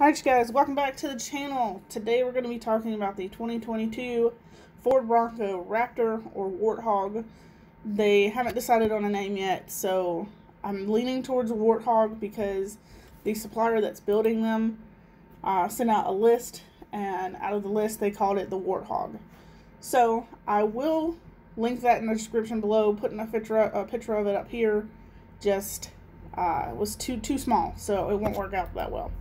Alright guys, welcome back to the channel. Today we're going to be talking about the 2022 Ford Bronco Raptor or Warthog. They haven't decided on a name yet, so I'm leaning towards Warthog because the supplier that's building them uh, sent out a list, and out of the list they called it the Warthog. So I will link that in the description below, putting a picture, a picture of it up here. Just uh, was too too small, so it won't work out that well.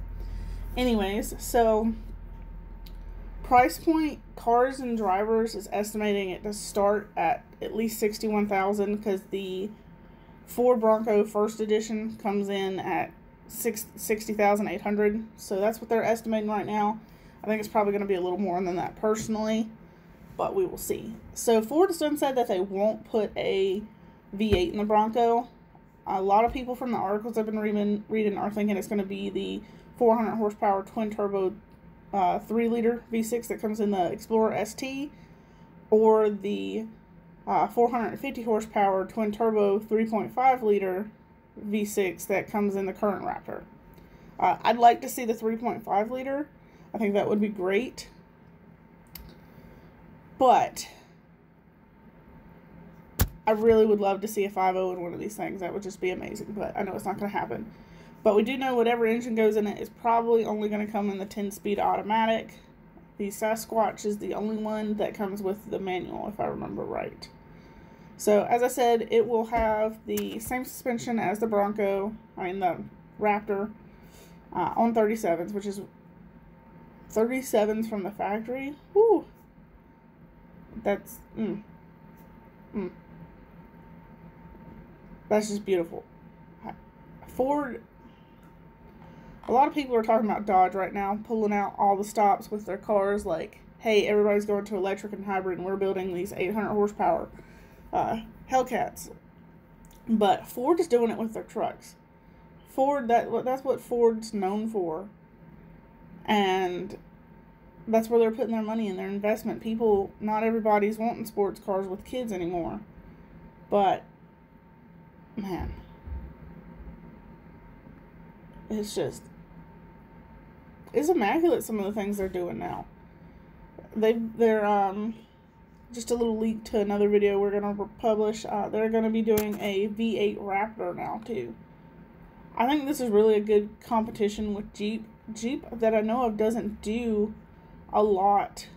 Anyways, so price point cars and drivers is estimating it to start at at least 61,000 because the Ford Bronco first edition comes in at 60,800 so that's what they're estimating right now. I think it's probably going to be a little more than that personally but we will see. So Ford has done said that they won't put a V8 in the Bronco a lot of people from the articles I've been reading, reading are thinking it's going to be the 400 horsepower twin turbo uh, 3 liter V6 that comes in the Explorer ST or the uh, 450 horsepower twin turbo 3.5 liter V6 that comes in the current Raptor. Uh, I'd like to see the 3.5 liter. I think that would be great. But I really would love to see a 5.0 in one of these things. That would just be amazing. But I know it's not going to happen. But we do know whatever engine goes in it is probably only going to come in the 10-speed automatic. The Sasquatch is the only one that comes with the manual, if I remember right. So, as I said, it will have the same suspension as the Bronco, I mean the Raptor, uh, on 37s, which is 37s from the factory. Woo! That's, mm, mm. That's just beautiful. Ford a lot of people are talking about Dodge right now, pulling out all the stops with their cars like, hey, everybody's going to electric and hybrid, and we're building these 800 horsepower uh, Hellcats. But Ford is doing it with their trucks. Ford, that that's what Ford's known for. And that's where they're putting their money in their investment. People, not everybody's wanting sports cars with kids anymore. But, man, it's just it's immaculate some of the things they're doing now. They they're um just a little leak to another video we're gonna publish. Uh, they're gonna be doing a V8 Raptor now too. I think this is really a good competition with Jeep. Jeep that I know of doesn't do a lot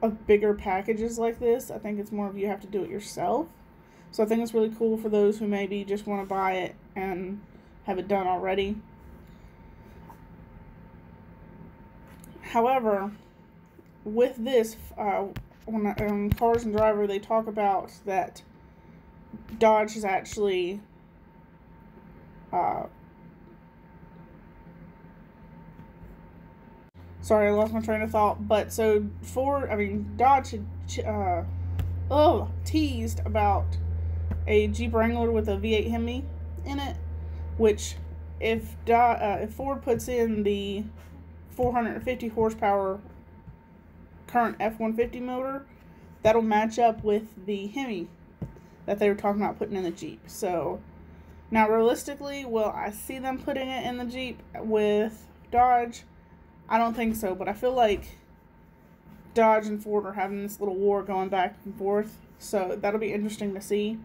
of bigger packages like this. I think it's more of you have to do it yourself. So I think it's really cool for those who maybe just want to buy it and have it done already. However, with this, uh, when um, Cars and Driver, they talk about that Dodge is actually uh, sorry, I lost my train of thought. But so Ford, I mean Dodge uh, oh teased about a Jeep Wrangler with a V8 Hemi in it, which if uh, if Ford puts in the 450 horsepower current F-150 motor, that'll match up with the Hemi that they were talking about putting in the Jeep. So now realistically, will I see them putting it in the Jeep with Dodge? I don't think so, but I feel like Dodge and Ford are having this little war going back and forth. So that'll be interesting to see.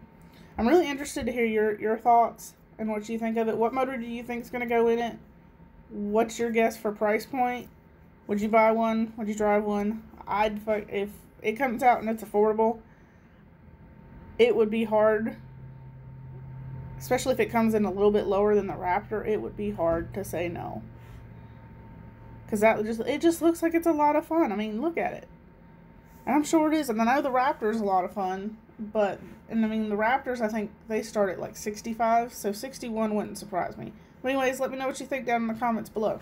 I'm really interested to hear your, your thoughts and what you think of it. What motor do you think is going to go in it? What's your guess for price point? Would you buy one? Would you drive one? I'd if it comes out and it's affordable. It would be hard, especially if it comes in a little bit lower than the Raptor. It would be hard to say no, because that just it just looks like it's a lot of fun. I mean, look at it, and I'm sure it is. And I know the Raptor is a lot of fun, but and I mean the Raptors. I think they start at like 65, so 61 wouldn't surprise me. But anyways, let me know what you think down in the comments below.